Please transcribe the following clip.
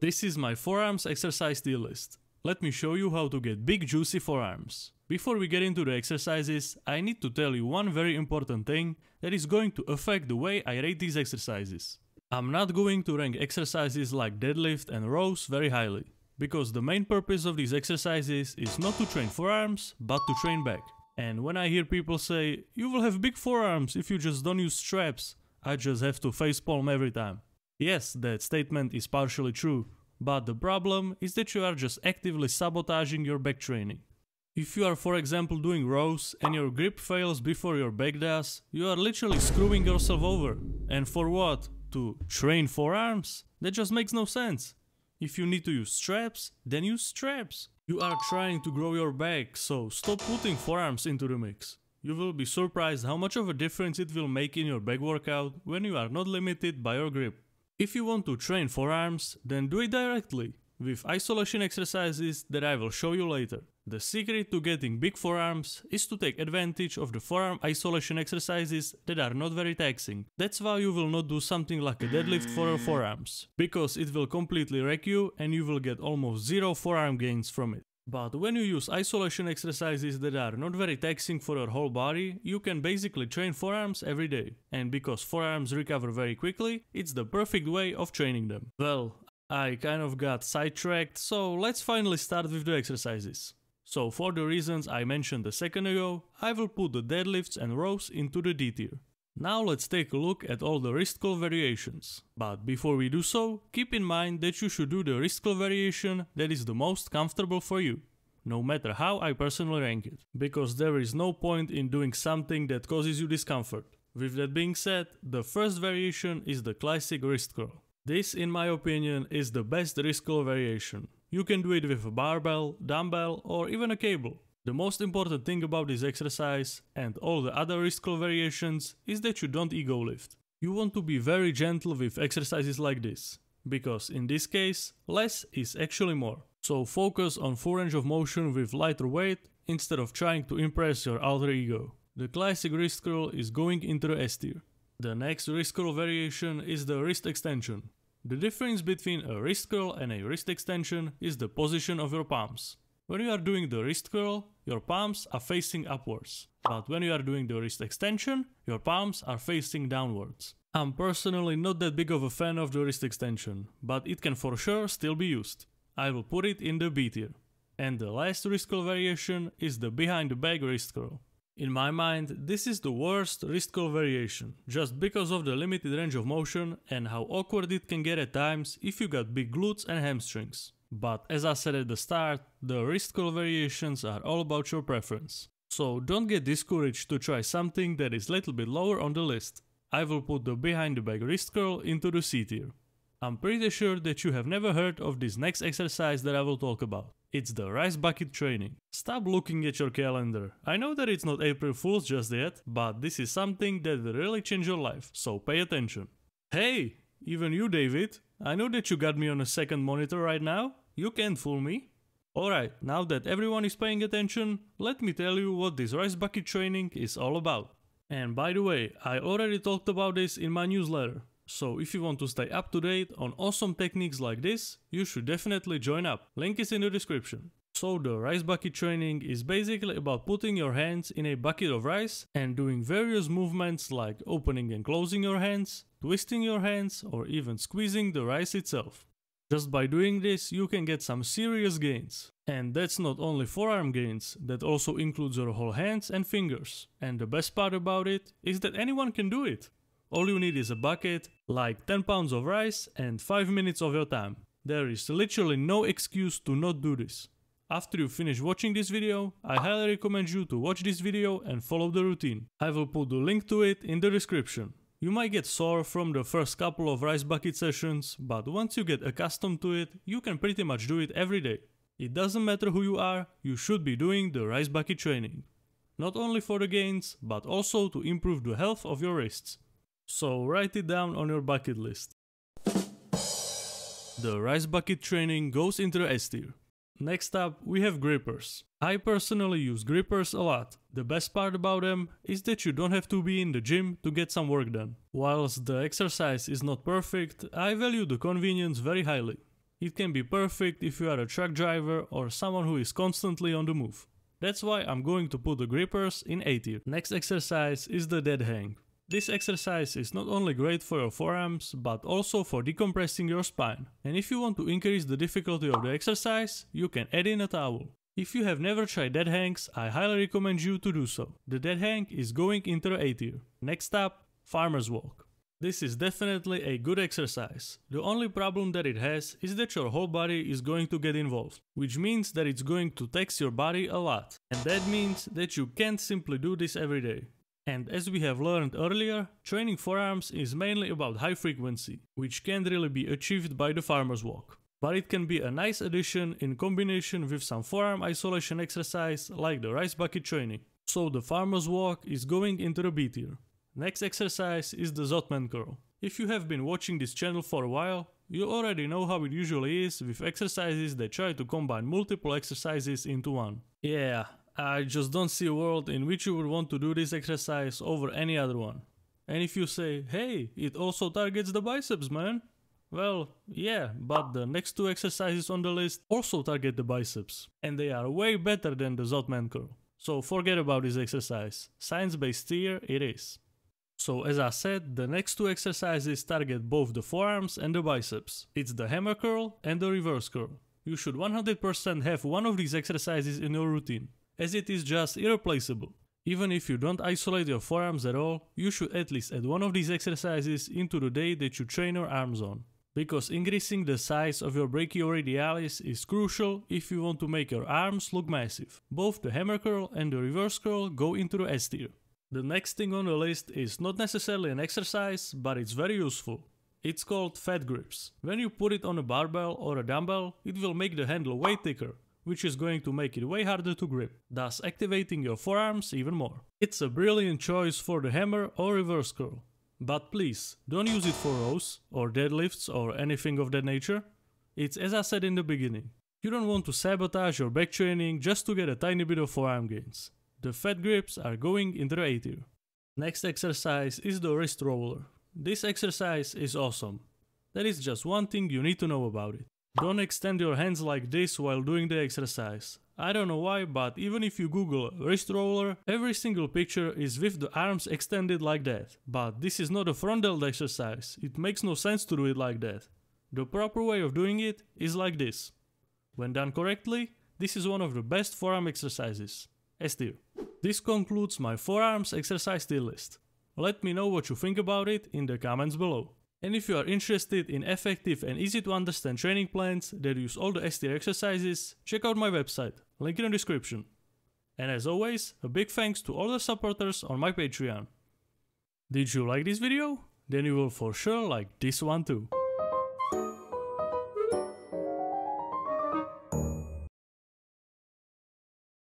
This is my forearms exercise tier list. Let me show you how to get big juicy forearms. Before we get into the exercises, I need to tell you one very important thing that is going to affect the way I rate these exercises. I'm not going to rank exercises like deadlift and rows very highly, because the main purpose of these exercises is not to train forearms, but to train back. And when I hear people say, you will have big forearms if you just don't use straps, I just have to facepalm every time. Yes, that statement is partially true, but the problem is that you are just actively sabotaging your back training. If you are for example doing rows and your grip fails before your back does, you are literally screwing yourself over. And for what? To train forearms? That just makes no sense. If you need to use straps, then use straps. You are trying to grow your back, so stop putting forearms into the mix. You will be surprised how much of a difference it will make in your back workout when you are not limited by your grip. If you want to train forearms, then do it directly, with isolation exercises that I will show you later. The secret to getting big forearms is to take advantage of the forearm isolation exercises that are not very taxing. That's why you will not do something like a deadlift for your forearms, because it will completely wreck you and you will get almost zero forearm gains from it. But when you use isolation exercises that are not very taxing for your whole body, you can basically train forearms every day. And because forearms recover very quickly, it's the perfect way of training them. Well, I kind of got sidetracked, so let's finally start with the exercises. So for the reasons I mentioned a second ago, I will put the deadlifts and rows into the D tier. Now let's take a look at all the wrist curl variations. But before we do so, keep in mind that you should do the wrist curl variation that is the most comfortable for you. No matter how I personally rank it. Because there is no point in doing something that causes you discomfort. With that being said, the first variation is the classic wrist curl. This in my opinion is the best wrist curl variation. You can do it with a barbell, dumbbell or even a cable. The most important thing about this exercise and all the other wrist curl variations is that you don't ego lift. You want to be very gentle with exercises like this, because in this case, less is actually more. So focus on full range of motion with lighter weight instead of trying to impress your alter ego. The classic wrist curl is going into the S tier. The next wrist curl variation is the wrist extension. The difference between a wrist curl and a wrist extension is the position of your palms. When you are doing the wrist curl, your palms are facing upwards. But when you are doing the wrist extension, your palms are facing downwards. I'm personally not that big of a fan of the wrist extension, but it can for sure still be used. I will put it in the B tier. And the last wrist curl variation is the behind the back wrist curl. In my mind, this is the worst wrist curl variation, just because of the limited range of motion and how awkward it can get at times if you got big glutes and hamstrings. But as I said at the start, the wrist curl variations are all about your preference. So don't get discouraged to try something that is a little bit lower on the list. I will put the behind the back wrist curl into the C tier. I'm pretty sure that you have never heard of this next exercise that I will talk about. It's the rice bucket training. Stop looking at your calendar. I know that it's not April Fool's just yet, but this is something that will really change your life, so pay attention. Hey, even you David, I know that you got me on a second monitor right now. You can't fool me. Alright, now that everyone is paying attention, let me tell you what this rice bucket training is all about. And by the way, I already talked about this in my newsletter, so if you want to stay up to date on awesome techniques like this, you should definitely join up. Link is in the description. So the rice bucket training is basically about putting your hands in a bucket of rice and doing various movements like opening and closing your hands, twisting your hands or even squeezing the rice itself. Just by doing this you can get some serious gains. And that's not only forearm gains, that also includes your whole hands and fingers. And the best part about it is that anyone can do it. All you need is a bucket, like 10 pounds of rice and 5 minutes of your time. There is literally no excuse to not do this. After you finish watching this video, I highly recommend you to watch this video and follow the routine. I will put the link to it in the description. You might get sore from the first couple of rice bucket sessions, but once you get accustomed to it, you can pretty much do it every day. It doesn't matter who you are, you should be doing the rice bucket training. Not only for the gains, but also to improve the health of your wrists. So write it down on your bucket list. The rice bucket training goes into the S tier. Next up, we have grippers. I personally use grippers a lot. The best part about them is that you don't have to be in the gym to get some work done. Whilst the exercise is not perfect, I value the convenience very highly. It can be perfect if you are a truck driver or someone who is constantly on the move. That's why I'm going to put the grippers in A tier. Next exercise is the dead hang. This exercise is not only great for your forearms, but also for decompressing your spine. And if you want to increase the difficulty of the exercise, you can add in a towel. If you have never tried dead hangs, I highly recommend you to do so. The dead hang is going into the A tier. Next up, farmer's walk. This is definitely a good exercise. The only problem that it has is that your whole body is going to get involved, which means that it's going to tax your body a lot. And that means that you can't simply do this every day. And as we have learned earlier, training forearms is mainly about high frequency, which can't really be achieved by the farmer's walk. But it can be a nice addition in combination with some forearm isolation exercise like the rice bucket training. So the farmer's walk is going into the B tier. Next exercise is the Zottman curl. If you have been watching this channel for a while, you already know how it usually is with exercises that try to combine multiple exercises into one. Yeah, I just don't see a world in which you would want to do this exercise over any other one. And if you say, hey, it also targets the biceps, man. Well, yeah, but the next two exercises on the list also target the biceps. And they are way better than the Zottman curl. So forget about this exercise. Science-based tier it is. So as I said, the next two exercises target both the forearms and the biceps. It's the hammer curl and the reverse curl. You should 100% have one of these exercises in your routine, as it is just irreplaceable. Even if you don't isolate your forearms at all, you should at least add one of these exercises into the day that you train your arms on. Because increasing the size of your brachioradialis is crucial if you want to make your arms look massive. Both the hammer curl and the reverse curl go into the S tier. The next thing on the list is not necessarily an exercise, but it's very useful. It's called fat grips. When you put it on a barbell or a dumbbell, it will make the handle way thicker, which is going to make it way harder to grip, thus activating your forearms even more. It's a brilliant choice for the hammer or reverse curl. But please, don't use it for rows, or deadlifts, or anything of that nature. It's as I said in the beginning. You don't want to sabotage your back training just to get a tiny bit of forearm gains. The fat grips are going in the A tier. Next exercise is the wrist roller. This exercise is awesome. There is just one thing you need to know about it. Don't extend your hands like this while doing the exercise. I don't know why, but even if you google wrist roller, every single picture is with the arms extended like that. But this is not a front delt exercise, it makes no sense to do it like that. The proper way of doing it is like this. When done correctly, this is one of the best forearm exercises. S tier. This concludes my forearms exercise tier list. Let me know what you think about it in the comments below. And if you are interested in effective and easy to understand training plans that use all the S tier exercises, check out my website, link in the description. And as always, a big thanks to all the supporters on my Patreon. Did you like this video? Then you will for sure like this one too.